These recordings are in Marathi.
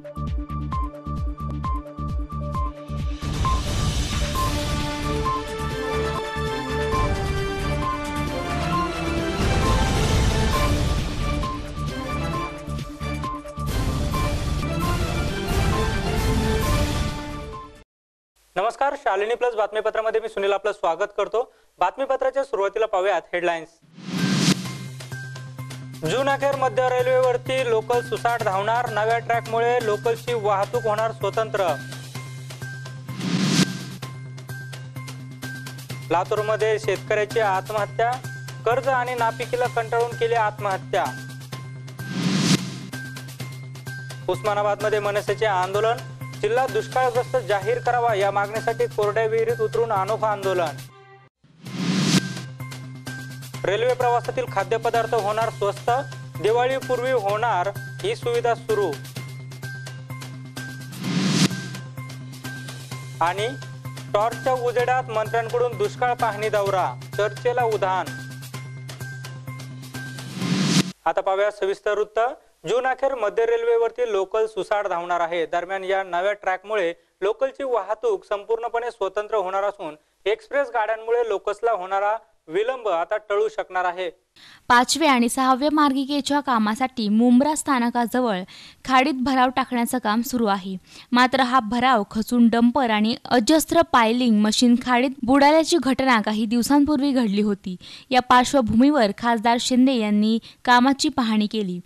नमस्कार शालिनी प्लस बातमीपत्रामध्ये मी सुनील आपलं स्वागत करतो. बातमीपत्राच्या सुरुवातीला पाहूयात हेडलाईन्स जून अखेर मध्य रेल्वेवरती लोकल सुसाट धावणार नव्या ट्रॅकमुळे लोकलची वाहतूक होणार स्वतंत्र. लातूरमध्ये शेतकऱ्याची आत्महत्या कर्ज आणि नापिकीला कंटाळून केली आत्महत्या. उस्मानाबादमध्ये मनसेचे आंदोलन जिल्हा दुष्काळग्रस्त जाहीर करावा या मागणीसाठी कोरड्या विहिरीत उतरून अनोखा आंदोलन. रेल्वे प्रवासातील खाद्यपदार्थ होणार स्वस्त दिवाळीपूर्वी होणार ही सुविधा सुरू. आणि टॉर्चच्या उजेडात मंत्र्यांकडून दुष्काळ पाहणी दौरा चर्चेला उधाण. आता पाहूया सविस्तर वृत्त. जून अखेर मध्य रेल्वेवरती लोकल सुसाट धावणार आहे. दरम्यान या नव्या ट्रॅकमुळे लोकलची वाहतूक संपूर्णपणे स्वतंत्र होणार असून एक्सप्रेस गाड्यांमुळे लोकसला होणारा विलंब आता टळू शकणार आहे. पाचव्या आणि सहाव्या मार्गिकेच्या कामासाठी मुंब्रा स्थानकाजवळ खाडीत भराव टाकण्याचं काम सुरू आहे. मात्र हा भराव खचून डंपर आणि अजस्त्र पायलिंग मशीन खाडीत बुडाल्याची घटना काही दिवसांपूर्वी घडली होती. या पार्श्वभूमीवर खासदार शिंदे यांनी कामाची पाहणी केली.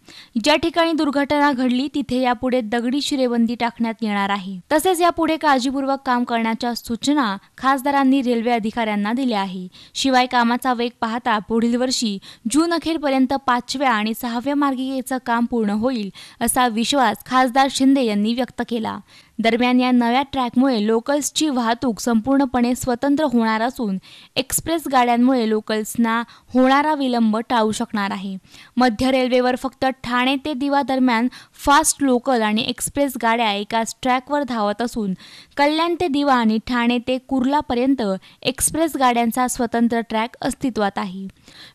ज्या ठिकाणी दुर्घटना घडली तिथे यापुढे दगडी शिरेबंदी टाकण्यात येणार आहे. तसेच यापुढे काळजीपूर्वक काम करण्याच्या सूचना खासदारांनी रेल्वे अधिकाऱ्यांना दिल्या आहे. शिवाय कामाचा वेग पाहता पुढील वर्षी जून अखेरपर्यंत पाचव्या आणि सहाव्या मार्गिकेचं काम पूर्ण होईल असा विश्वास खासदार शिंदे यांनी व्यक्त केला. दरम्यान या नव्या ट्रॅकमुळे लोकल्सची वाहतूक संपूर्णपणे स्वतंत्र होणार असून एक्सप्रेस गाड्यांमुळे लोकल्सना होणारा विलंब टाळू शकणार आहे. मध्य रेल्वेवर फक्त ठाणे ते दिवा दरम्यान फास्ट लोकल आणि एक्सप्रेस गाड्या एकाच ट्रॅकवर धावत असून कल्याण ते दिवा आणि ठाणे ते कुर्लापर्यंत एक्सप्रेस गाड्यांचा स्वतंत्र ट्रॅक अस्तित्वात आहे.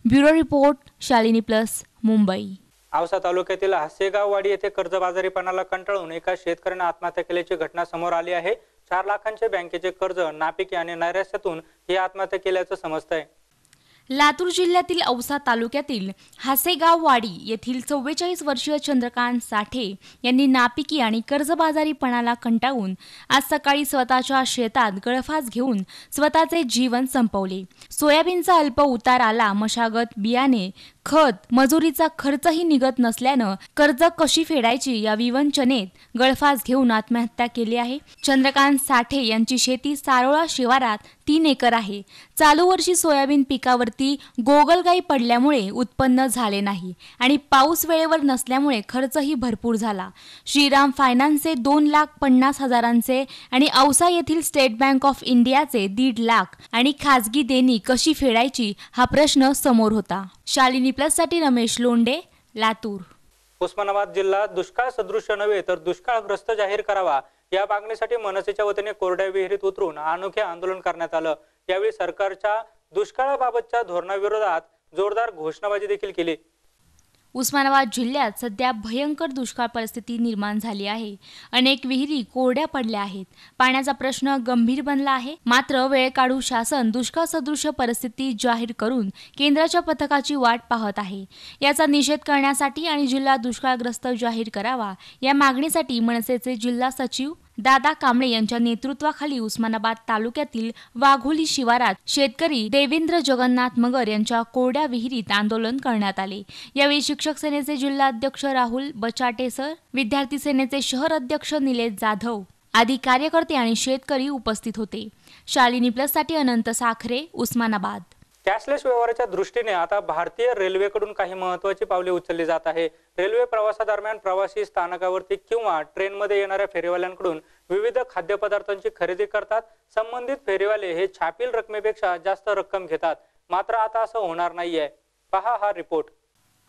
Bureau report Shalini plus Mumbai. Ausa तालुक्यातील हासेगाववाडी येथे कर्जबाजारीपणाला कंटाळून एका शेतकऱ्याने आत्महत्या केल्याची घटना समोर आली आहे. चार लाखांचे बँकेचे कर्ज नापिकी आणि नैराश्यातून ही आत्महत्या केल्याचं समजतंय. लातूर जिल्ह्यातील औसा तालुक्यातील हासेगाव वाडी येथील चव्वेचाळीस वर्षीय चंद्रकांत साठे यांनी नापिकी आणि कर्जबाजारीपणाला कंटाळून आज सकाळी स्वतःच्या शेतात गळफास घेऊन स्वतःचे जीवन संपवले. सोयाबीनचा अल्प उतार आला मशागत बियाणे खत मजुरीचा खर्चही निघत नसल्यानं कर्ज कशी फेडायची या विवंचनेत गळफास घेऊन आत्महत्या केली आहे? चंद्रकांत साठे यांची शेती सारोळा शिवारात तीन एकर आहे. चालू वर्षी सोयाबीन पिकावरती गोगलगाई पडल्यामुळे उत्पन्न झाले नाही आणि पाऊस वेळेवर नसल्यामुळे खर्चही भरपूर झाला. श्रीराम फायनान्सचे दोन लाख पन्नास हजारांचे आणि औसा येथील स्टेट बँक ऑफ इंडियाचे दीड लाख आणि खाजगी देणी कशी फेडायची हा प्रश्न समोर होता. शालिनी प्लससाठी रमेश लोंडे लातूर. उस्मानाबाद जिल्हा दुष्काळ सदृश नव्हे तर दुष्काळग्रस्त जाहीर करावा. या मागणीसाठी मनसेच्या वतीने कोरड्या विहिरीत उतरून अनोखे आंदोलन करण्यात आलं. यावेळी सरकारच्या दुष्काळाबाबतच्या धोरणाविरोधात जोरदार घोषणाबाजी देखील केली. उस्मानाबाद जिल्ह्यात सध्या भयंकर दुष्काळ परिस्थिती निर्माण झाली आहे. अनेक विहिरी कोरड्या पडल्या आहेत. पाण्याचा प्रश्न गंभीर बनला आहे. मात्र वेळ काढू शासन दुष्काळ सदृश परिस्थिती जाहीर करून केंद्राच्या पथकाची वाट पाहत आहे. याचा निषेध करण्यासाठी आणि जिल्हा दुष्काळग्रस्त जाहीर करावा या मागणीसाठी मनसेचे जिल्हा सचिव दादा कांबळे यांच्या नेतृत्वाखाली उस्मानाबाद तालुक्यातील वाघोली शिवारात शेतकरी देवेंद्र जगन्नाथ मगर यांच्या कोरड्या विहिरीत आंदोलन करण्यात आले. यावेळी शिक्षक सेनेचे जिल्हाध्यक्ष राहुल बचाटे सर विद्यार्थी सेनेचे शहर अध्यक्ष निलेश जाधव आदी कार्यकर्ते आणि शेतकरी उपस्थित होते. शालिनी प्लससाठी अनंत साखरे उस्मानाबाद. कॅशलेस व्यवहाराच्या दृष्टीने आता भारतीय रेल्वेकडून काही महत्वाची पावले उचलली जात आहे. रेल्वे प्रवासादरम्यान प्रवासी स्थानकावरती किंवा ट्रेनमध्ये येणाऱ्या फेरीवाल्यांकडून विविध खाद्यपदार्थांची खरेदी करतात. संबंधित फेरीवाले हे छापील रकमेपेक्षा जास्त रक्कम घेतात. मात्र आता असं होणार नाहीये. पहा हा रिपोर्ट.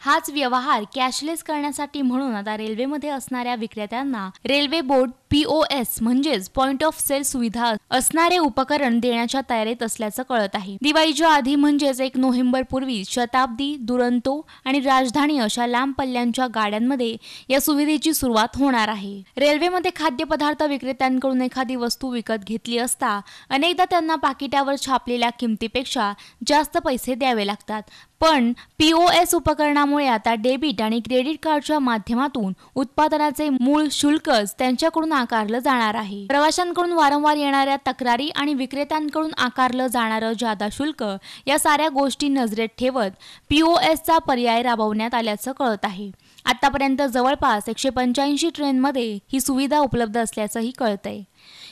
हाच व्यवहार कॅशलेस करण्यासाठी म्हणून आता रेल्वेमध्ये असणाऱ्या विक्रेत्यांना railway board P O S म्हणजेच पॉइंट ऑफ सेल सुविधा असणारे उपकरण देण्याच्या तयारीत असल्याचं कळत आहे. दिवाळीच्या आधी म्हणजेच एक नोव्हेंबर पूर्वी शताब्दी दुरंतो आणि राजधानी अशा लांब पल्ल्यांच्या गाड्यांमध्ये या सुविधेची सुरुवात होणार आहे. रेल्वेमध्ये खाद्यपदार्थ विक्रेत्यांकडून एखादी वस्तू विकत घेतली असता अनेकदा त्यांना पाकिटावर छापलेल्या किमतीपेक्षा जास्त पैसे द्यावे लागतात. पण पी ओ एस उपकरणामुळे आता डेबिट आणि क्रेडिट कार्डच्या माध्यमातून उत्पादनाचे मूळ शुल्कच त्यांच्याकडून आकारलं जाणार आहे. प्रवाशांकडून वारंवार येणाऱ्या तक्रारी आणि विक्रेत्यांकडून आकारलं जाणारं जादा शुल्क या साऱ्या गोष्टी नजरेत ठेवत पीओएसचा पर्याय राबवण्यात आल्याचं कळत आहे. आतापर्यंत जवळपास एकशे पंच्याऐंशी ट्रेनमध्ये ही सुविधा उपलब्ध असल्याचंही कळतंय.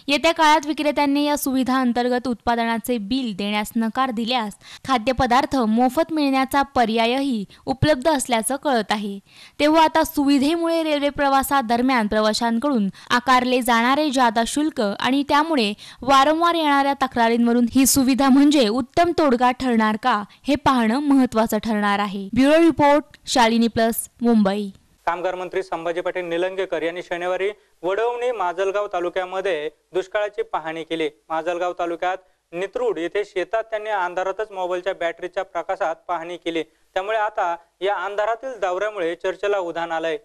येत्या काळात विक्रेत्यांनी या सुविधा अंतर्गत उत्पादनाचे बिल देण्यास नकार दिल्यास खाद्यपदार्थ मोफत मिळण्याचा पर्यायही उपलब्ध असल्याचं कळत आहे. तेव्हा आता सुविधेमुळे रेल्वे प्रवासादरम्यान प्रवाशांकडून आकारले जाणारे जादा शुल्क आणि त्यामुळे वारंवार येणाऱ्या तक्रारींवरून ही सुविधा म्हणजे उत्तम तोडगा ठरणार का हे पाहणं महत्वाचं ठरणार आहे. Bureau report Shalini plus Mumbai. कामगार मंत्री संभाजी पाटील निलंगेकर यांनी शनिवारी वडवणी माजलगाव तालुक्यामध्ये दुष्काळाची पाहणी केली. माजलगाव तालुक्यात नित्रूड येथे शेतात त्यांनी अंधारातच मोबाईलच्या बॅटरीच्या प्रकाशात पाहणी केली. त्यामुळे आता या अंधारातील दौऱ्यामुळे चर्चेला उधाण आलंय.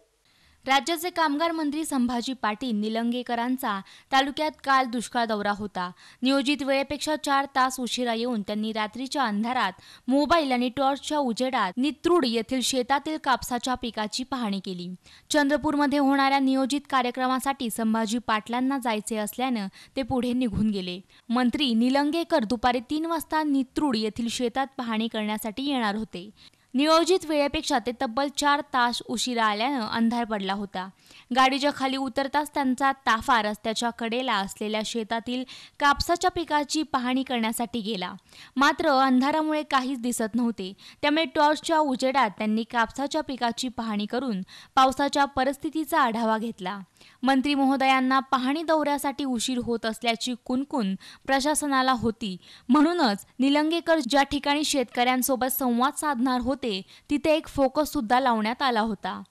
राज्याचे कामगार मंत्री संभाजी पाटील निलंगेकरांचा तालुक्यात काल दुष्काळ दौरा होता. नियोजित वेळेपेक्षा चार तास उशिरा येऊन त्यांनी रात्रीच्या अंधारात मोबाईल आणि टॉर्चच्या उजेडात नित्रुड येथील शेतातील कापसाच्या पिकाची पाहणी केली. चंद्रपूरमध्ये होणाऱ्या नियोजित कार्यक्रमासाठी संभाजी पाटलांना जायचे असल्यानं ते पुढे निघून गेले. मंत्री निलंगेकर दुपारी तीन वाजता नित्रूड येथील शेतात पाहणी करण्यासाठी येणार होते. नियोजित वेळेपेक्षा ते तब्बल चार तास उशिरा आल्यानं अंधार पडला होता. गाडीच्या खाली उतरताच त्यांचा ताफा रस्त्याच्या कडेला असलेल्या शेतातील कापसाच्या पिकाची पाहणी करण्यासाठी गेला. मात्र अंधारामुळे काहीच दिसत नव्हते. त्यामुळे टॉर्चच्या उजेडात त्यांनी कापसाच्या पिकाची पाहणी करून पावसाच्या परिस्थितीचा आढावा घेतला. मंत्री महोदयांना पाहणी दौऱ्यासाठी उशीर होत असल्याची कुणकुण प्रशासनाला होती. म्हणूनच निलंगेकर ज्या ठिकाणी शेतकऱ्यांसोबत संवाद साधणार होते तिथे एक फोकस सुद्धा लावण्यात आला होता.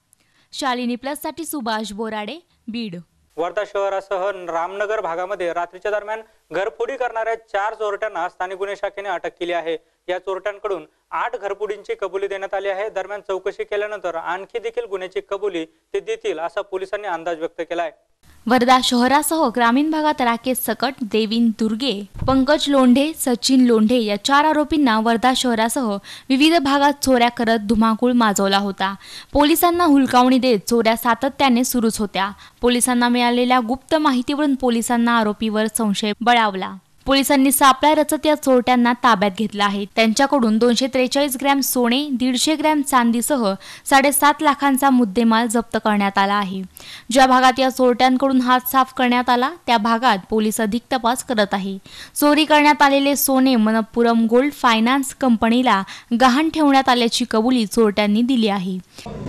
शालिनी प्लससाठी सुभाष बोराडे बीड. वर्धा शहरासह रामनगर भागामध्ये रात्रीच्या दरम्यान घरफोडी करणाऱ्या चार चोरट्यांना स्थानिक गुन्हे शाखेने अटक केली आहे. या चोरट्यांकडून आठ घरफोडींची कबुली देण्यात आली आहे. दरम्यान चौकशी केल्यानंतर आणखी देखील गुन्ह्याची कबुली ते देतील असा पोलिसांनी अंदाज व्यक्त केला आहे. वर्धा शहरासह ग्रामीण भागात राकेश सकट देवीन दुर्गे पंकज लोंढे सचिन लोंढे या चार आरोपींना वर्धा शहरासह विविध भागात चोऱ्या करत धुमाकूळ माजवला होता. पोलिसांना हुलकावणी देत चोऱ्या सातत्याने सुरूच होत्या. पोलिसांना मिळालेल्या गुप्त माहितीवरून पोलिसांना आरोपीवर संशय बळावला. पोलिसांनी सापळा रचत या चोरट्यांना ताब्यात घेतलं आहे. त्यांच्याकडून दोनशे त्रेचाळीस ग्रॅम सोने दीडशे ग्रॅम चांदीसह साडेसात लाखांचा मुद्देमाल जप्त करण्यात आला आहे. ज्या भागात या चोरट्यांकडून हात साफ करण्यात आला त्या भागात पोलीस अधिक तपास करत आहे. चोरी करण्यात आलेले सोने मनप्पुरम गोल्ड फायनान्स कंपनीला गहाण ठेवण्यात आल्याची कबुली चोरट्यांनी दिली आहे.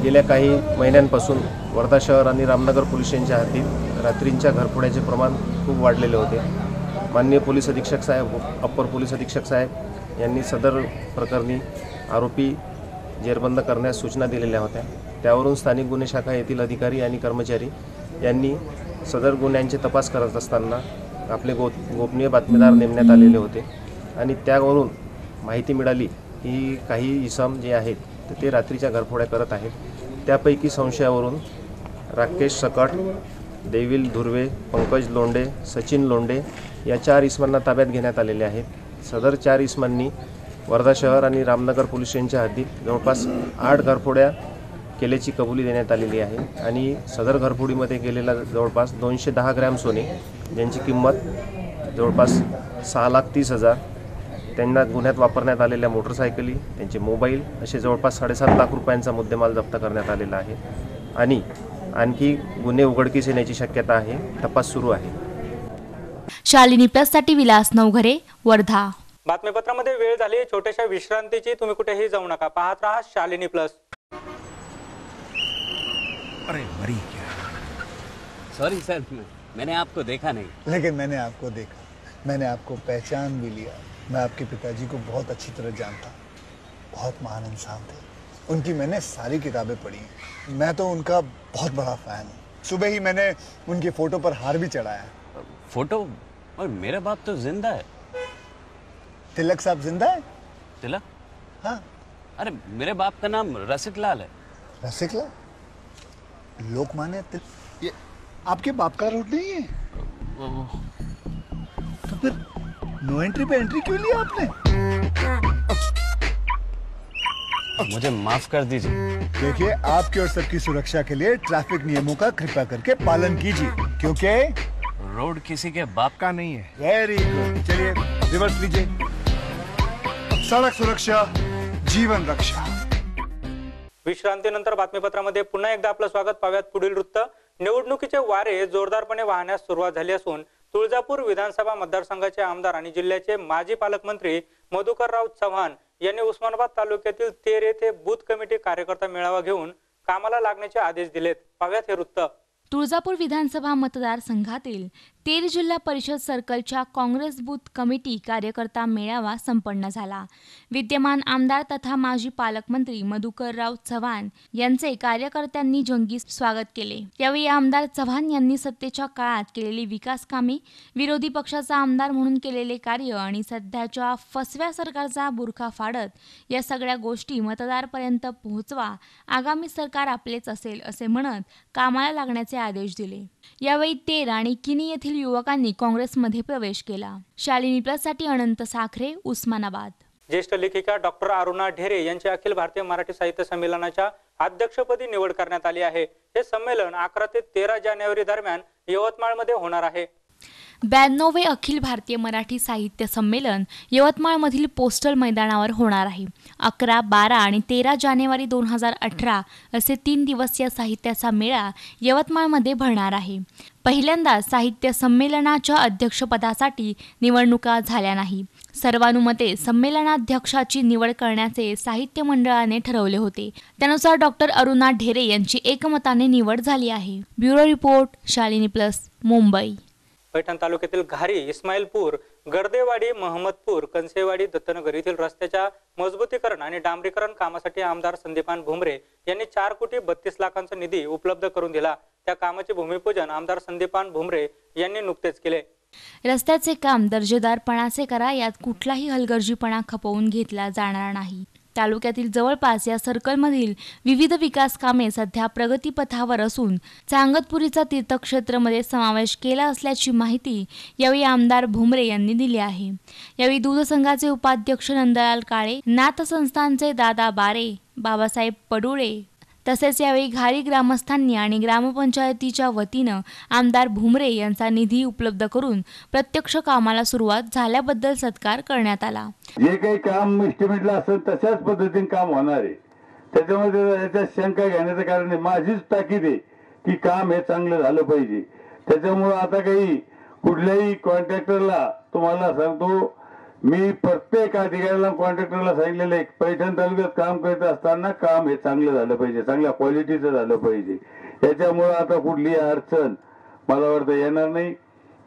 गेल्या काही महिन्यांपासून वर्धा शहर आणि रामनगर पोलिसांच्या हाती रात्रींच्या घरफोड्याचे प्रमाण खूप वाढलेले होते. माननीय पोलीस अधीक्षक साहेब अप्पर पोलीस अधीक्षक साहेब यांनी सदर प्रकरणी आरोपी जेरबंद करण्यास सूचना दिलेल्या होत्या. त्यावरून स्थानिक गुन्हे शाखा येथील अधिकारी आणि कर्मचारी यांनी सदर गुन्ह्यांचे तपास करत असताना आपले गो गोपनीय बातमीदार नेमण्यात आलेले होते आणि त्यावरून माहिती मिळाली की काही इसम जे आहेत तर ते रात्रीच्या घरफोड्या करत आहेत. त्यापैकी संशयावरून राकेश सकट देविल धुर्वे पंकज लोंडे सचिन लोंढे या चार इसमांना ताब्यात घेण्यात आलेले आहेत. सदर चार इसमांनी वर्धा शहर आणि रामनगर पोलीस स्टेशनच्या हद्दीत जवळपास आठ घरफोड्या केल्याची कबुली देण्यात आलेली आहे आणि सदर घरफोडीमध्ये गेलेला जवळपास दोनशे दहा ग्रॅम सोने ज्यांची किंमत जवळपास सहा लाख तीस हजार त्यांना गुन्ह्यात वापरण्यात आलेल्या मोटरसायकली त्यांचे मोबाईल असे जवळपास साडेसात लाख रुपयांचा मुद्देमाल जप्त करण्यात आलेला आहे. आणि आणखी गुन्हे उघडकीस येण्याची शक्यता आहे. तपास सुरू आहे. शालिनी प्लससाठी विलास नवघरे वर्धा. बातमीपत्रामध्ये वेळ झाली. छोट्याशा विश्रांतीची तुम्ही कुठेही जाऊ नका. पाहत राहा शालिनी प्लस. अरे मरी क्या? सॉरी सर मैंने आपको देखा नहीं. लेकिन मैंने आपको देखा. मैंने आपको पहचान भी लिया. मैं आपके पिताजी को बहुत अच्छी तरह जानता. बहुत महान इंसान थे. उनकी मैंने सारी किताबें पढ़ी हैं. मैं तो उनका बहुत बड़ा फ़ैन हूँ. सुबह ही मैंने उनकी फ़ोटो पर हार भी चढ़ाया. फ़ोटो? और मेरा बाप तो ज़िंदा है। तिलक साहब ज़िंदा है? तिलक? हाँ। अरे मेरे बाप का नाम रसिक लाल है। रसिकला लोकमान्य तिल ये आपके बाप का रोड नहीं है? तो फिर नो एंट्री पे एंट्री क्यों लिया आपने? मुझे माफ़ कर दीजिए। देखिए आपके और सबकी सुरक्षा के लिए ट्रैफ़िक नियमों का कृपा करके पालन कीजिए। क्योंकि रोड किसी के बाप का नहीं है। वेरी गुड चलिए रिवर्स लीजिए। सड़क सुरक्षा जीवन रक्षा। विश्रांतीनंतर बातमीपत्रामध्ये पुन्हा एकदा आपलं स्वागत. पाव्यात पुढील वृत्त. निवडणुकीचे वारे जोरदारपणे वाहण्यास सुरुवात झाली असून तुळजापूर विधानसभा मतदारसंघाचे आमदार आणि जिल्ह्याचे माजी पालकमंत्री मधुकरराव चव्हाण यांनी उस्मानाबाद तालुक्यातील तेर येथे बूथ कमिटी कार्यकर्ता मेळावा घेऊन कामाला लागण्याचे आदेश दिलेत. पाव्यात हे वृत्त. तुळजापूर विधानसभा मतदारसंघातील तेर जिल्हा परिषद सर्कलच्या काँग्रेस बूथ कमिटी कार्यकर्ता मेळावा संपन्न झाला. विद्यमान आमदार तथा माजी पालकमंत्री मधुकरराव चव्हाण यांचे कार्यकर्त्यांनी जंगी स्वागत केले. यावेळी आमदार चव्हाण यांनी सत्तेच्या काळात केलेली विकास कामे विरोधी पक्षाचा आमदार म्हणून केलेले कार्य आणि सध्याच्या फसव्या सरकारचा बुरखा फाडत या सगळ्या गोष्टी मतदारपर्यंत पोहोचवा आगामी सरकार आपलेच असेल असे म्हणत कामाला लागण्याचे आदेश दिले. यावेळी तेर आणि किनी येथील युवकांनी काँग्रेसमध्ये प्रवेश केला. शालिनी प्लससाठी अनंत साखरे उस्मानाबाद. ज्येष्ठ लेखिका डॉक्टर अरुणा ढेरे यांची अखिल भारतीय मराठी साहित्य संमेलनाच्या अध्यक्षपदी निवड करण्यात आली आहे. हे संमेलन अकरा ते तेरा जानेवारी दरम्यान यवतमाळमध्ये होणार आहे. ब्याण्णवे अखिल भारतीय मराठी साहित्य संमेलन यवतमाळमधील पोस्टल मैदानावर होणार आहे. अकरा बारा आणि तेरा जानेवारी दोन हजार अठरा असे तीन दिवस या साहित्याचा मेळा यवतमाळमध्ये भरणार आहे. पहिल्यांदा साहित्य संमेलनाच्या अध्यक्षपदासाठी निवडणुका झाल्या नाही. सर्वानुमते संमेलनाध्यक्षाची निवड करण्याचे साहित्य मंडळाने ठरवले होते. त्यानुसार डॉक्टर अरुणा ढेरे यांची एकमताने निवड झाली आहे. Bureau report Shalini plus Mumbai. Paithan तालुक्यातील घारी इस्माईलपूर गर्देवाडी महम्मदपूर कंसेवाडी दत्तनगर येथील रस्त्याच्या मजबूतीकरण आणि डांबरीकरण कामासाठी आमदार संदीपान भुमरे यांनी चार कोटी बत्तीस लाखांचा निधी उपलब्ध करून दिला. त्या कामाचे भूमिपूजन आमदार संदीपान भुमरे यांनी नुकतेच केले. रस्त्याचे काम दर्जेदारपणाचे करा यात कुठलाही हलगर्जीपणा खपवून घेतला जाणार नाही. तालुक्यातील जवळपास या सर्कलमधील विविध विकास कामे सध्या प्रगतीपथावर असून चांगतपुरीचा तीर्थक्षेत्रमध्ये समावेश केला असल्याची माहिती यावेळी आमदार भुमरे यांनी दिली आहे. यावेळी दूध संघाचे उपाध्यक्ष नंदलाल काळे नाथ संस्थानचे दादा बारे बाबासाहेब पडुळे तसेच यावेळी घारी ग्रामस्थांनी आणि ग्रामपंचायतीच्या वतीनं आमदार भुमरे यांचा निधी उपलब्ध करून प्रत्यक्ष कामाला सुरुवात झाल्याबद्दल सत्कार करण्यात आला. जे काही काम इस्टिमेटला असेल तशाच पद्धतीने काम होणार आहे. त्याच्यामध्ये याच्यात शंका घेण्याचं कारण आहे. माझीच ताकीद आहे की काम हे चांगलं झालं पाहिजे. त्याच्यामुळं आता काही कुठल्याही कॉन्ट्रॅक्टरला तुम्हाला सांगतो मी प्रत्येक अधिकाऱ्याला कॉन्ट्रॅक्टरला सांगितलेलं आहे पैठण तालुक्यात काम करत असताना काम हे चांगलं झालं पाहिजे चांगल्या क्वालिटीचं झालं पाहिजे. याच्यामुळं आता कुठली अडचण मला वाटतं येणार नाही.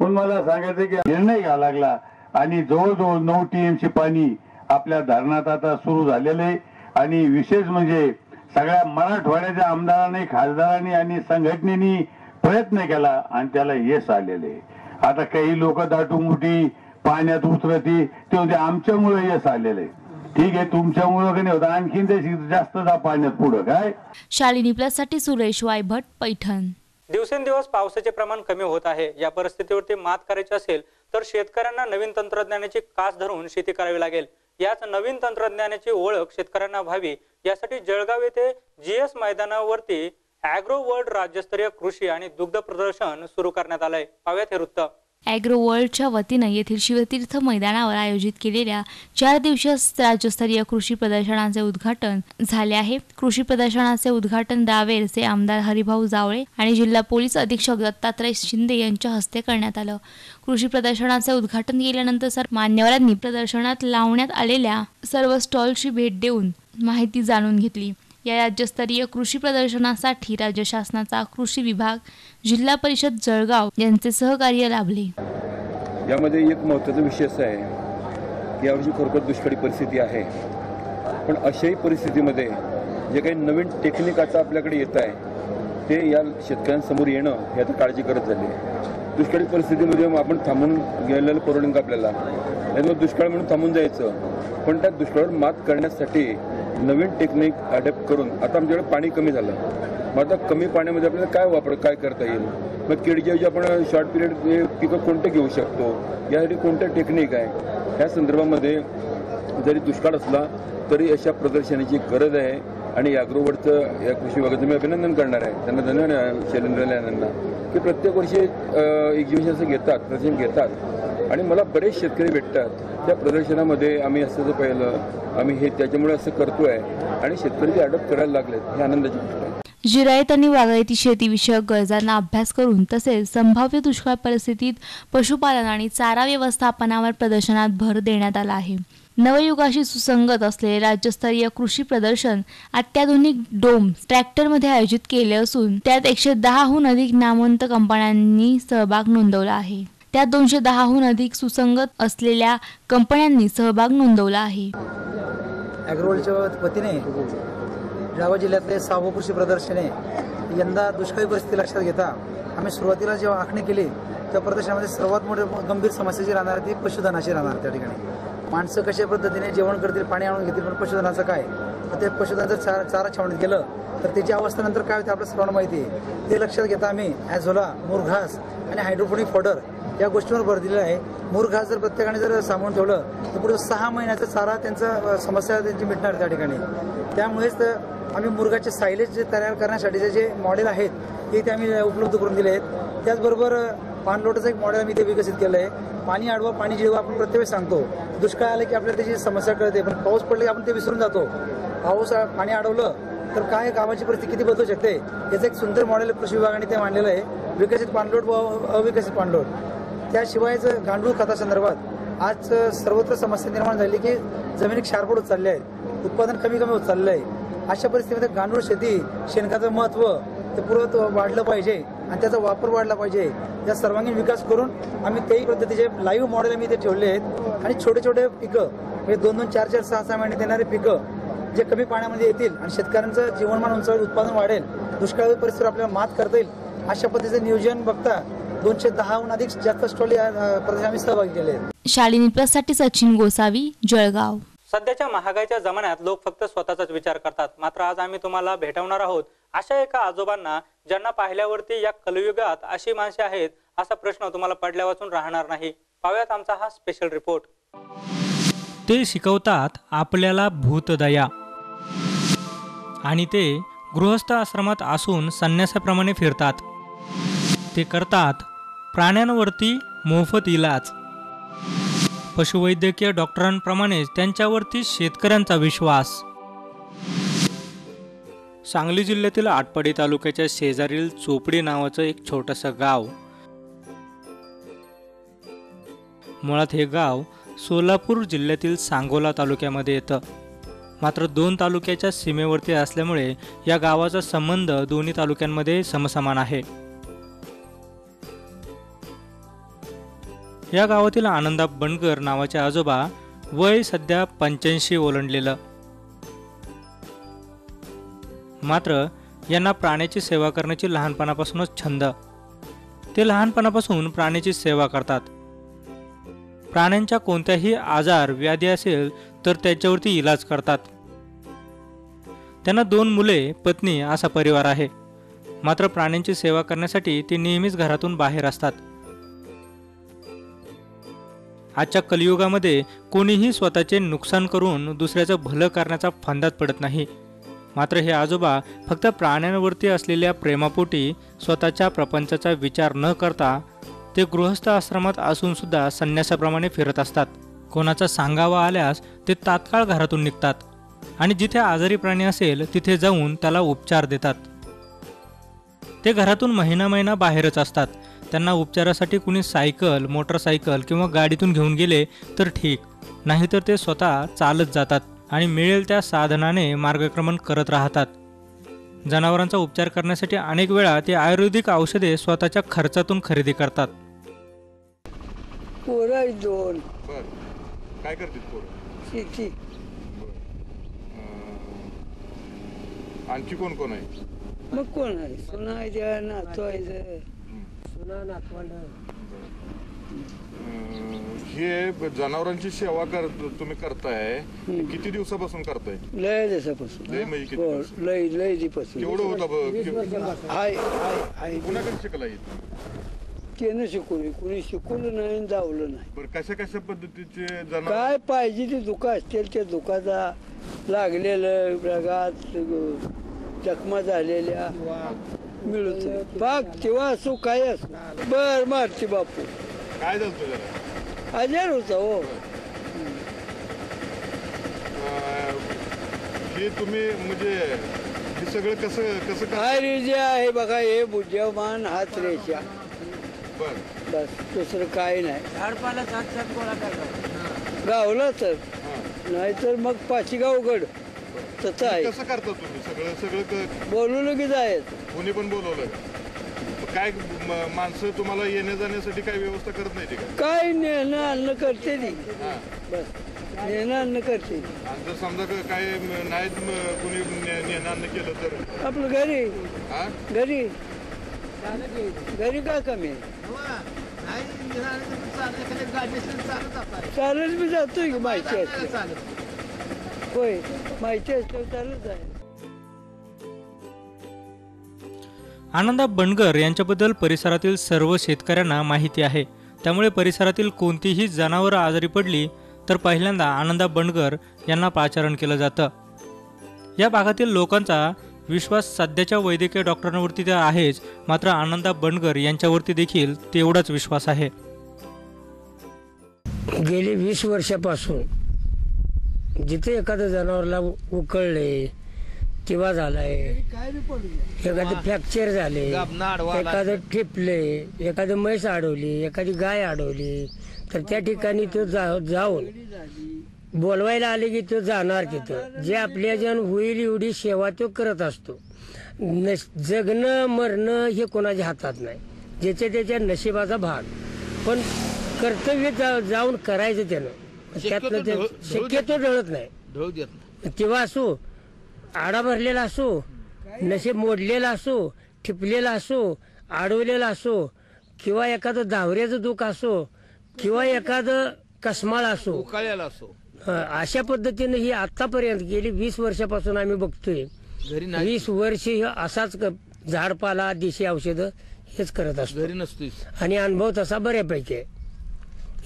पण मला सांगायचं की निर्णय घ्यावा लागला आणि जवळजवळ नऊ टीएमसी पाणी आपल्या धरणात आता सुरू झालेलं आहे. आणि विशेष म्हणजे सगळ्या मराठवाड्याच्या आमदारांनी खासदारांनी आणि संघटनेनी प्रयत्न केला आणि त्याला यश आलेले आहे. आता काही लोक दाटूमुटी पाण्यात उतरती ते म्हणजे आमच्यामुळे यश आलेलं आहे. ठीक आहे तुमच्यामुळं का नाही होत? आणखीन ते जास्त जा पाण्यात पुढं काय? शालिनी प्लससाठी सुरेश वायभट पैठण. दिवसेंदिवस पावसाचे प्रमाण कमी होत आहे. या परिस्थितीवरती मात करायची असेल तर शेतकऱ्यांना नवीन तंत्रज्ञानाची कास धरून शेती करावी लागेल. याच नवीन तंत्रज्ञानाची ओळख शेतकऱ्यांना व्हावी. यासाठी जळगाव येथे जीएस मैदानावरती अॅग्रो वर्ल्ड राज्यस्तरीय कृषी आणि दुग्ध प्रदर्शन सुरू करण्यात आलंय. पाव्यात हे वृत्त. ॲग्रो वर्ल्डच्या वतीनं येथील शिवतीर्थ मैदानावर आयोजित केलेल्या चार दिवसीय राज्यस्तरीय कृषी प्रदर्शनाचे उद्घाटन झाले आहे. कृषी प्रदर्शनाचे उद्घाटन दावेरचे आमदार हरिभाऊ जावळे आणि जिल्हा पोलीस अधीक्षक दत्तात्रय शिंदे यांच्या हस्ते करण्यात आलं. कृषी प्रदर्शनाचे उद्घाटन केल्यानंतर सर मान्यवरांनी प्रदर्शनात लावण्यात आलेल्या सर्व स्टॉलची भेट देऊन माहिती जाणून घेतली. या राज्यस्तरीय कृषी प्रदर्शनासाठी राज्य शासनाचा कृषी विभाग जिल्हा परिषद जळगाव यांचे सहकार्य लाभले. यामध्ये एक महत्त्वाचा विषय असा आहे की यावर्षी खरोखर दुष्काळी परिस्थिती आहे. पण अशाही परिस्थितीमध्ये जे काही नवीन टेक्निक आता आपल्याकडे येत आहे ते या शेतकऱ्यांसमोर येणं ह्याची काळजी करत झाली दुष्काळी परिस्थितीमध्ये मग आपण थांबून गेलेलं परवडेल का आपल्याला? त्यामुळे दुष्काळ म्हणून थांबून जायचं. पण त्या दुष्काळावर मात करण्यासाठी नवीन टेक्निक अडॅप्ट करून आता आमच्याकडे पाणी कमी झालं. मग आता कमी पाण्यामध्ये आपल्याला काय वापर काय करता येईल? मग केळीच्या आपण शॉर्ट पिरियड पिकं कोणते घेऊ शकतो? यासाठी कोणतं टेक्निक आहे? ह्या संदर्भामध्ये जरी दुष्काळ असला तरी अशा प्रदर्शनाची गरज आहे आणि याग्रोवरचं या कृषी विभागाचं मी अभिनंदन करणार आहे. त्यांना धन्यवाद शैलेंद्र यांना की प्रत्येक वर्षी एक्झिबिशन असं घेतात प्रदर्शन घेतात. आणि मला बरेच शेतकरी भेटतात. त्या प्रदर्शनामध्ये आम्ही असं पाहिलं आम्ही हे त्याच्यामुळे असं करतोय आणि शेतकरी ते अडॉप्ट करायला लागलेत. ही आनंदाची गोष्ट आहे. जिरायत आणि बागायती शेतीविषयक गरजांना अभ्यास करून तसेच संभाव्य दुष्काळ परिस्थितीत पशुपालन आणि चारा व्यवस्थापनावर प्रदर्शनात भर देण्यात आला आहे. नवयुगाशी सुसंगत असलेले राज्यस्तरीय कृषी प्रदर्शन अत्याधुनिक डोम ट्रॅक्टरमध्ये आयोजित केले असून त्यात एकशे दहाहून अधिक नामवंत कंपन्यांनी सहभाग नोंदवला आहे. त्यात दोनशे दहाहून अधिक सुसंगत असलेल्या कंपन्यांनी सहभाग नोंदवला आहे. ॲग्रोलच्या वतीने जळगाव जिल्ह्यातले सहावं कृषी प्रदर्शने यंदा दुष्काळी परिस्थिती लक्षात घेता आम्ही सुरुवातीला जेव्हा आखणी केली त्या प्रदर्शनामध्ये सर्वात मोठी गंभीर समस्या जी राहणार ती पशुधनाची राहणार त्या ठिकाणी. माणसं कशा पद्धतीने जेवण करतील पाणी आणून घेतील पण पशुधनाचं काय? तर ते पशुधनाचं चारा चारा छावणीत गेलं तर त्याची अवस्था नंतर काय होते आपल्या सर्वांना माहिती आहे. ते लक्षात घेता आम्ही ॲझोला मुरघास आणि हायड्रोपोनिक फॉडर या गोष्टीवर भर दिलेला आहे. मुरघास जर प्रत्येकाने जर सामावून ठेवलं तर पुढे सहा महिन्याचा चारा त्यांचा समस्या त्यांची मिटणार त्या ठिकाणी. त्यामुळेच तर आम्ही मुरगाचे सायलेज जे तयार करण्यासाठीचे जे मॉडेल आहेत ते ते आम्ही उपलब्ध करून दिले आहेत. त्याचबरोबर पाणलोटाचं एक मॉडेल आम्ही ते विकसित केलं आहे पाणी आडवा पाणी जेव्हा आपण प्रत्येक वेळेस सांगतो. दुष्काळ आलं की आपल्याला त्याची समस्या कळते पण पाऊस पडला की आपण ते विसरून जातो. पाऊस पाणी अडवलं तर काय गावाची परिस्थिती किती बदलू शकते? याचं एक सुंदर मॉडेल कृषी विभागाने ते मांडलेलं आहे. विकसित पाणलोट व अविकसित पाणलोट. त्याशिवायच गांडूळ खतासंदर्भात आज सर्वत्र समस्या निर्माण झाली की जमिनी क्षारपड होत चालले आहेत उत्पादन कमी कमी होत चाललं आहे अशा परिस्थितीमध्ये गांडूळ शेती शेणखताचं महत्त्व ते पुरत वाढलं पाहिजे आणि त्याचा वापर वाढला पाहिजे. या सर्वांगीण विकास करून आम्ही तेही पद्धतीचे लाईव्ह मॉडेल आम्ही इथे ठेवले आहेत. आणि छोटे छोटे पिकं म्हणजे दोन दोन चार चार सहा सहा महिने देणारे पिकं जे कमी पाण्यामध्ये येतील आणि शेतकऱ्यांचं जीवनमान उंचावेल उत्पादन वाढेल दुष्काळी परिस्थितीवर आपल्याला मात करता येईल अशा पद्धतीचं नियोजन बघता दोनशे दहाहून अधिक जास्त स्टॉल या अ, प्रदेशात आम्ही सहभागी केले आहेत. शालिनी प्लससाठी सचिन गोसावी जळगाव. सध्याच्या महागाईच्या जमान्यात लोक फक्त स्वतःचाच विचार करतात. मात्र आज आम्ही तुम्हाला भेटवणार आहोत अशा एका आजोबांना ज्यांना पाहिल्यावरती या कलयुगात अशी माणसे आहेत असा प्रश्न तुम्हाला पडल्या वाचून राहणार नाही. पाहूयात आमचा हा स्पेशल रिपोर्ट ते शिकवतात आपल्याला भूतदया. आणि ते गृहस्थ आश्रमात असून संन्यासाप्रमाणे फिरतात. ते करतात. प्राण्यांवरती मोफत इलाज. पशुवैद्यकीय डॉक्टरांप्रमाणेच त्यांच्यावरती शेतकऱ्यांचा विश्वास. सांगली जिल्ह्यातील आटपाडी तालुक्याच्या शेजारील चोपडी नावाचं एक छोटंसं गाव. मुळात हे गाव सोलापूर जिल्ह्यातील सांगोला तालुक्यामध्ये येतं. मात्र दोन तालुक्याच्या सीमेवरती असल्यामुळे या गावाचा संबंध दोन्ही तालुक्यांमध्ये समसमान आहे. या गावातील आनंदा बनकर नावाचे आजोबा वय सध्या पंच्याऐंशी ओलांडलेलं. मात्र यांना प्राण्याची सेवा करण्याची लहानपणापासूनच छंद. ते लहानपणापासून प्राण्याची सेवा करतात. प्राण्यांच्या कोणत्याही आजार व्याधी असेल तर त्याच्यावरती इलाज करतात. त्यांना दोन मुले पत्नी असा परिवार आहे. मात्र प्राण्यांची सेवा करण्यासाठी ते नेहमीच घरातून बाहेर असतात. आजच्या कलियुगामध्ये कोणीही स्वतःचे नुकसान करून दुसऱ्याचं भलं करण्याचा फंदात पडत नाही. मात्र हे आजोबा फक्त प्राण्यांवरती असलेल्या प्रेमापोटी स्वतःच्या प्रपंचाचा विचार न करता ते गृहस्थ आश्रमात असूनसुद्धा संन्यासाप्रमाणे फिरत असतात. कोणाचा सांगावा आल्यास ते तात्काळ घरातून निघतात आणि जिथे आजारी प्राणी असेल तिथे जाऊन त्याला उपचार देतात. ते घरातून महिना महिना बाहेरच असतात. त्यांना उपचारासाठी कुणी सायकल मोटरसायकल किंवा गाडीतून घेऊन गेले तर ठीक. नाहीतर ते स्वतः चालत जातात आणि मिळेल त्या साधनाने मार्गक्रमण करत राहतात. जनावरांचा उपचार करण्यासाठी अनेक वेळा ते आयुर्वेदिक औषधे स्वतःच्या खर्चातून खरेदी करतात. पोरं दोन. बर. काय करते पोरं? शेती. आणखी कोण कोण आहे? मग कोण आहे हे जनावरांची सेवा कर तुम्ही करताय किती दिवसापासून करताय? लय दिवसापासून. लय म्हणजे किती हो, दिवस? लय लय दिवसापासून. केवढं होतं ब- हाय हाय हाय. कुणाकडे शिकलाय त्यानं शिकवलं? कुणी शिकवलं नाही आणि जावलं नाही. बरं कशा कशा पद्धतीचे जनावर काय पाहिजे ते दुखा असतील त्या दुखाचा लागलेलं रगात जखमा झालेल्या. मिळत बाग तेव्हा असो काय असो बर मारते बापू. काय झालं जरा आजार होता हो. हे तुम्ही म्हणजे हे सगळं कसं कसं काय जे आहे बघा हे बुद्धिमान हात रेषा. बर. बस दुसरं काय नाही. झाडपाला सात सात गोळा गावला तर. नाहीतर मग पाची गाव गड. तसं आहे. कसं करता तुम्ही? सगळं सगळं क- बोलवलं की जायचं. कोणी पण बोलवलं का? काय म- माणसं तुम्हाला येण्या जाण्यासाठी काय व्यवस्था करत नाही ते का? काय नेणं आणणं करते ती. हा. बस. नेणं आणणं करते. आणि जर समजा क- काय म- नाही म- कोणी ने- नेणं आणणं केलं तर? आपलं घरी. हा? घरी. घरी काय कमी? आहे? चालत मी जातोय की माहिती असते होय. माहिती असल्यावर चालत आनंदा बनगर यांच्याबद्दल परिसरातील सर्व शेतकऱ्यांना माहिती आहे. त्यामुळे परिसरातील कोणतीही जनावरं आजारी पडली तर पहिल्यांदा आनंदा बनगर यांना पाचारण केलं जातं. या भागातील लोकांचा विश्वास सध्याच्या वैद्यकीय डॉक्टरांवरती तर आहेच मात्र आनंदा बनगर यांच्यावरती देखील तेवढाच विश्वास आहे. गेली वीस वर्षापासून जिथे एखादं जनावरला उकळले किंवा झालाय एखादं फ्रॅक्चर झाले एखादं ठिपले एखादं म्हैस अडवली एखादी गाय अडवली तर त्या ठिकाणी तो जा- जाऊन बोलवायला आले की तो जाणार तिथं. जे आपल्या जण होईल एवढी सेवा तो करत असतो. जगणं मरणं हे कोणाच्या हातात नाही. ज्याच्या त्याच्या नशिबाचा भाग. पण कर्तव्य जा- जाऊन करायचं त्यानं. त्यातलं ते शक्यतो ढळत नाही. किंवा असो आडा भरलेला असो नशीब मोडलेला असो ठिपलेला असो अडवलेला असो किंवा एखादं दावऱ्याचं दुःख असो किंवा एखादं कसमाळ असो असो. हं, अशा पद्धतीने ही आतापर्यंत गेली वीस वर्षापासून आम्ही बघतोय. घरी नाही. वीस वर्ष हे असाच क- झाडपाला देशी औषधं हेच करत असतो. घरी आणि अनुभव तसा बऱ्यापैकी आहे.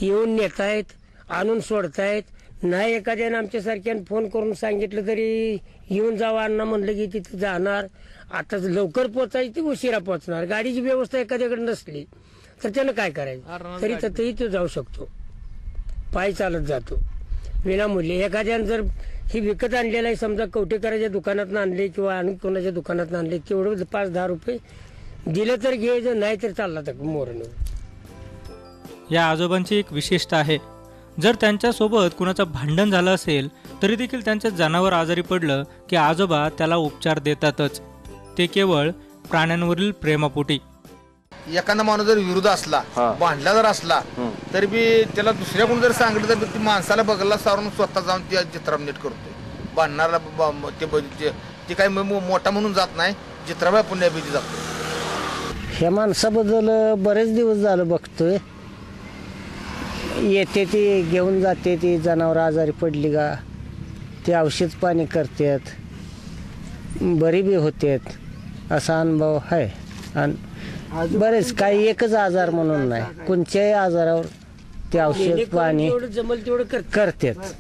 येऊन नेतायत आणून सोडतायत. नाही एखाद्यानं आमच्यासारख्यानं फोन करून सांगितलं तरी येऊन जावं अण्णा म्हणलं की तिथे जाणार. आता लवकर पोचायची ती उशिरा पोचणार गाडीची व्यवस्था एखाद्याकडे नसली तर त्यानं काय करायचं? तरी तथंही तो जाऊ शकतो. पाय चालत जातो. विनामूल्य एखाद्यानं जर ही विकत आणलेलं आहे समजा कवटेकराच्या दुकानात आणले किंवा आणि कोणाच्या दुकानात आणले तेवढं पाच दहा रुपये दिलं तर घ्यायचं नाही तर चालला तर मोरण. या आजोबांची एक विशेषता आहे. जर त्यांच्यासोबत कुणाचं भांडण झालं असेल तरी देखील त्यांचं जनावर आजारी पडलं की आजोबा त्याला उपचार देतातच. ते केवळ प्राण्यांवरील प्रेमापोटी. एखादा माणूस जर विरोध असला भांडला जर असला तरी बी त्याला दुसऱ्या कोणी जर सांगितलं तर ती माणसाला बघायला सारून स्वतः जाऊन त्या चित्राम नीट करतोय. भांडणारा ते ते- ते काही मोठा म्हणून जात नाही चित्राबाई पुण्यापैकी जातो. ह्या माणसाबद्दल बरेच दिवस झालं बघतोय. येते ती घेऊन जाते ती जनावर आजारी पडली का ते औषध पाणी करतात. बरी बी होतात असा अनुभव आहे. आणि बरेच काही एकच आजार म्हणून नाही कोणत्याही आजारावर ते औषध पाणी जमल तेवढं करतात.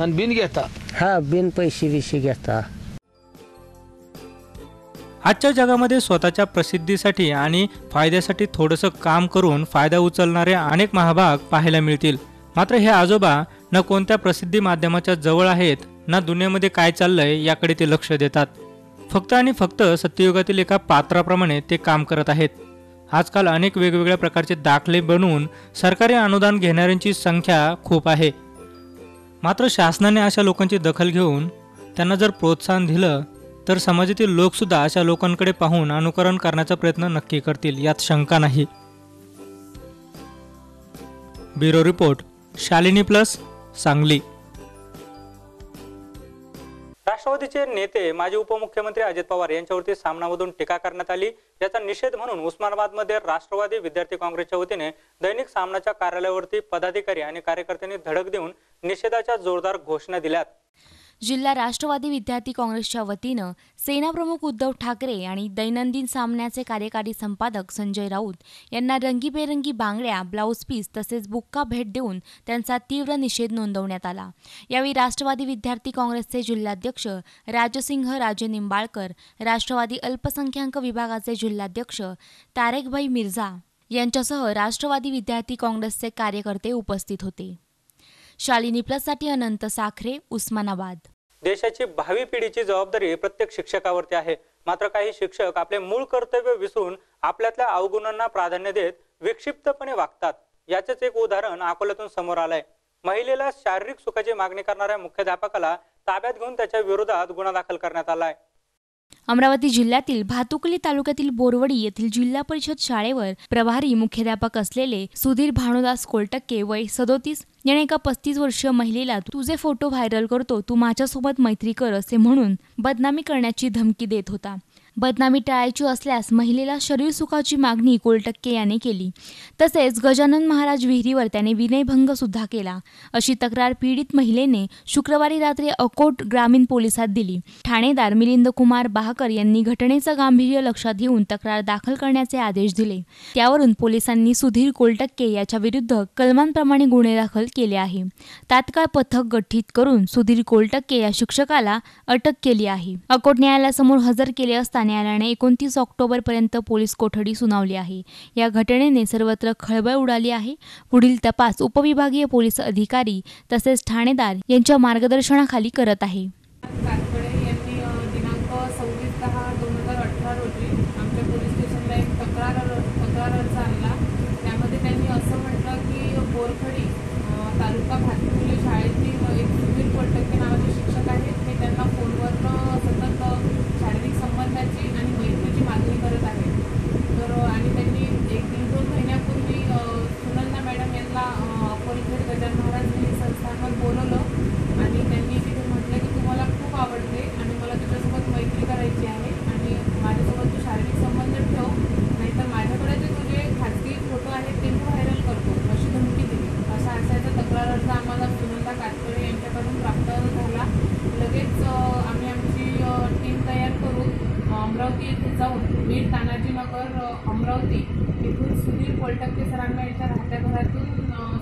आणि बिन घेता? हा बिन पैसे बिशे घेता. आजच्या जगामध्ये स्वतःच्या प्रसिद्धीसाठी आणि फायद्यासाठी थोडंसं काम करून फायदा उचलणारे अनेक महाभाग पाहायला मिळतील. मात्र हे आजोबा न कोणत्या प्रसिद्धी माध्यमाच्या जवळ आहेत ना दुनियेमध्ये काय चाललंय याकडे ते लक्ष देतात. फक्त आणि फक्त सत्ययुगातील एका पात्राप्रमाणे ते काम करत आहेत. आजकाल अनेक वेगवेगळ्या प्रकारचे दाखले बनवून सरकारी अनुदान घेणाऱ्यांची संख्या खूप आहे. मात्र शासनाने अशा लोकांची दखल घेऊन त्यांना जर प्रोत्साहन दिलं तर समाजातील लोकसुद्धा अशा लोकांकडे पाहून अनुकरण करण्याचा प्रयत्न नक्की करतील यात शंका नाही. Bureau report Shalini plus Sangli. राष्ट्रवादीचे नेते माजी उपमुख्यमंत्री अजित पवार यांच्यावरती सामनामधून टीका करण्यात आली. याचा निषेध म्हणून उस्मानाबादमध्ये राष्ट्रवादी विद्यार्थी काँग्रेसच्या वतीने दैनिक सामनाच्या कार्यालयावरती पदाधिकारी आणि कार्यकर्त्यांनी धडक देऊन निषेधाच्या जोरदार घोषणा दिल्यात. जिल्हा राष्ट्रवादी विद्यार्थी काँग्रेसच्या वतीनं सेनाप्रमुख उद्धव ठाकरे आणि दैनंदिन सामन्याचे कार्यकारी संपादक संजय राऊत यांना रंगीबेरंगी बांगड्या ब्लाऊज पीस तसेच बुक्का भेट देऊन त्यांचा तीव्र निषेध नोंदवण्यात आला. यावेळी राष्ट्रवादी विद्यार्थी काँग्रेसचे जिल्हाध्यक्ष राजसिंह राजे निंबाळकर राष्ट्रवादी अल्पसंख्याक विभागाचे जिल्हाध्यक्ष तारेकभाई मिर्झा यांच्यासह राष्ट्रवादी विद्यार्थी काँग्रेसचे कार्यकर्ते उपस्थित होते. शालिनी प्लससाठी अनंत साखरे उस्मानाबाद. देशाची भावी पिढीची जबाबदारी प्रत्येक शिक्षकावरती आहे. मात्र काही शिक्षक आपले मूळ कर्तव्य विसरून आपल्यातल्या अवगुणांना प्राधान्य देत विक्षिप्तपणे वागतात. याचेच एक उदाहरण अकोल्यातून समोर आलंय. महिलेला शारीरिक सुखाची मागणी करणाऱ्या मुख्याध्यापकाला ताब्यात घेऊन त्याच्या विरोधात गुन्हा दाखल करण्यात आलाय. अमरावती जिल्ह्यातील भातुकली तालुक्यातील बोरवडी येथील जिल्हा परिषद शाळेवर प्रभारी मुख्याध्यापक असलेले सुधीर भानुदास कोलटक्के वय सदोतीस याने एका पस्तीस वर्षीय महिलेला तुझे फोटो व्हायरल करतो तू माझ्यासोबत मैत्री कर असे म्हणून बदनामी करण्याची धमकी देत होता. बदनामी टाळायची असल्यास महिलेला शरीर सुखाची मागणी कोलटक्के याने केली. तसेच गजानन महाराज विहिरीवर त्याने विनयभंग सुद्धा केला. अशी तक्रार पीडित महिलेने शुक्रवारी रात्री अकोट ग्रामीण पोलिसात दिली. ठाणेदार मिलिंद कुमार बाहकर यांनी घटनेचं गांभीर्य लक्षात घेऊन तक्रार दाखल करण्याचे आदेश दिले. त्यावरून पोलिसांनी सुधीर कोलटक्के याच्या विरुद्ध कलमांप्रमाणे गुन्हे दाखल केले आहे. तात्काळ पथक गठीत करून सुधीर कोलटक्के या शिक्षकाला अटक केली आहे. अकोट न्यायालयासमोर हजर केले असता न्यायालयाने एकोणतीस ऑक्टोबरपर्यंत पोलीस कोठडी सुनावली आहे. या घटनेने सर्वत्र खळबळ उडाली आहे. पुढील तपास उपविभागीय पोलीस अधिकारी तसेच ठाणेदार यांच्या मार्गदर्शनाखाली करत आहे कातकडे यांनी अ, दिनांक सव्वीस दहा दोन हजार अठरा रोजी आमच्या पोलीस स्टेशनला एक तक्रार तक्रार अर्ज आणला त्यामध्ये त्यांनी असं म्हटलं की बोरखडी अ, तालुका भातकुले शाळेतील एक सुधीर कोटके नावाचे शिक्षक आहेत ते त्यांना फोनवरनं सतत अ, शारीरिक संबंधाची आणि मैत्रीची मागणी करत आहेत तर अ, आणि त्यांनी एक दीड दोन महिन्यापूर्वी अ, सुनंदा मॅडम यांना अ, अप्पर इथे गजानन महाराज हिंदी संस्थानात बोलवलं आणि त्यांनी तिथे म्हटलं की तू मला खूप आवडते आणि मला तुझ्यासोबत मैत्री करायची आहे आणि माझ्यासोबत तू शारीरिक संबंध ठेव नाहीतर माझ्याकडे जे तुझे खाजगी फोटो आहेत ते मी व्हायरल करतो अशी धमकी दिली असा असायचा तक्रार अर्ज आम्हाला सुनंदा कातकरे यांच्याकडून प्राप्त झाला लगेच अ, आम्ही आमची टीम तयार करून अ, अमरावती येथे जाऊन वीर तानाजीनगर अ, अमरावती इथून सुधीर कोलटक्के सरांना यांच्या राहत्या घरातून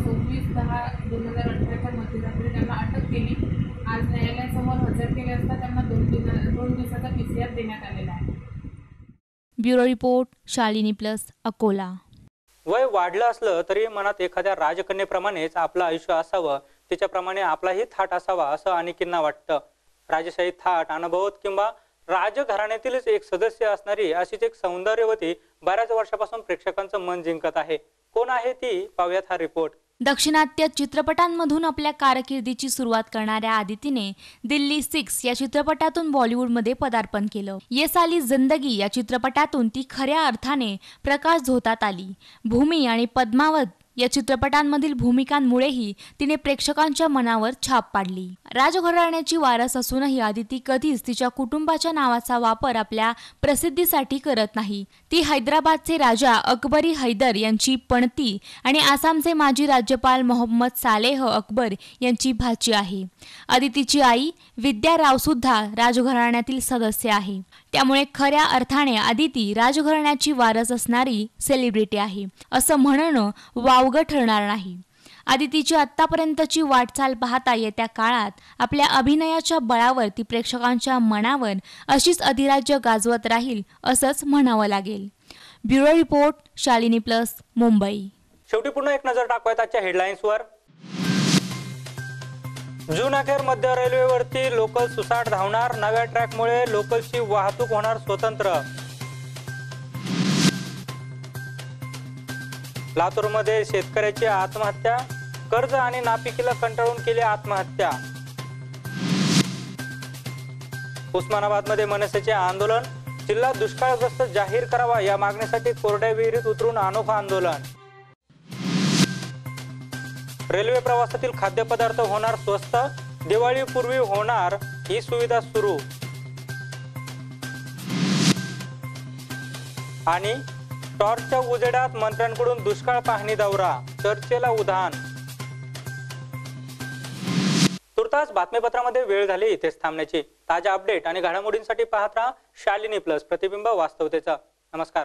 सव्वीस दहा दोन हजार अठराच्या मध्यरात्री त्यांना अटक केली आज न्यायालयासमोर हजर केले असता त्यांना दोन दिवसा दोन दिवसाचा पी सी आर देण्यात आलेला आहे bureau report Shalini plus Akola. वय वाढलं असलं तरी मनात एखाद्या राजकन्येप्रमाणेच आपलं आयुष्य असावं तिच्याप्रमाणे आपलाही थाट असावा असं अनेकींना वाटतं. राजशाही थाट अनुभवत किंवा राजघराण्यातीलच एक सदस्य असणारी अशीच एक सौंदर्यवती बऱ्याच वर्षापासून प्रेक्षकांचं मन जिंकत आहे. कोण आहे ती? पाहूयात हा रिपोर्ट. दक्षिणात्य चित्रपटांमधून आपल्या कारकिर्दीची सुरुवात करणाऱ्या आदितीने दिल्ली सिक्स या चित्रपटातून बॉलिवूडमध्ये पदार्पण केलं. ये साली जिंदगी या चित्रपटातून ती खऱ्या अर्थाने प्रकाश झोतात आली. भूमी आणि पद्मावत या चित्रपटांमधील भूमिकांमुळेही तिने प्रेक्षकांच्या मनावर छाप पाडली. राजघराण्याची वारस असूनही आदिती कधीच तिच्या कुटुंबाच्या नावाचा वापर आपल्या प्रसिद्धीसाठी करत नाही. ती हैदराबादचे राजा अकबरी हैदर यांची पणती आणि आसामचे माजी राज्यपाल मोहम्मद सालेह अकबर यांची भाची आहे. आदितीची आई विद्या राव सुद्धा राजघराण्यातील सदस्य आहे. त्यामुळे खऱ्या अर्थाने आदिती राजघराण्याची वारस असणारी सेलिब्रिटी आहे. असं म्हणणं वावगं ठरणार नाही. आदितीची आत्तापर्यंतची वाटचाल पाहता येत्या काळात आपल्या अभिनयाच्या बळावर ती प्रेक्षकांच्या मनावर अशीच अधिराज्य गाजवत राहील असंच म्हणावं लागेल. Bureau report Shalini plus Mumbai. शेवटी पुन्हा एक नजर टाकूयात आजच्या हेडलाईन्सवर जून अखेर मध्य रेल्वेवरती लोकल सुसाट धावणार. नव्या ट्रॅकमुळे लोकलची वाहतूक होणार स्वतंत्र. लातूरमध्ये शेतकऱ्याची आत्महत्या. कर्ज आणि नापिकीला कंटाळून केली आत्महत्या. उस्मानाबादमध्ये मनसेचे आंदोलन. जिल्हा दुष्काळग्रस्त जाहीर करावा या मागणीसाठी कोरड्या विहिरीत उतरून अनोखा आंदोलन. रेल्वे प्रवासातील खाद्यपदार्थ होणार स्वस्त दिवाळीपूर्वी होणार ही सुविधा सुरू. आणि टॉर्चच्या उजेडात मंत्र्यांकडून दुष्काळ पाहणी दौरा चर्चेला उधाण. तुर्तास बातमीपत्रामध्ये वेळ झाली इथेच थांबण्याची. ताज्या अपडेट आणि घडामोडींसाठी पाहत राहा शालिनी प्लस प्रतिबिंब वास्तवतेचा. नमस्कार.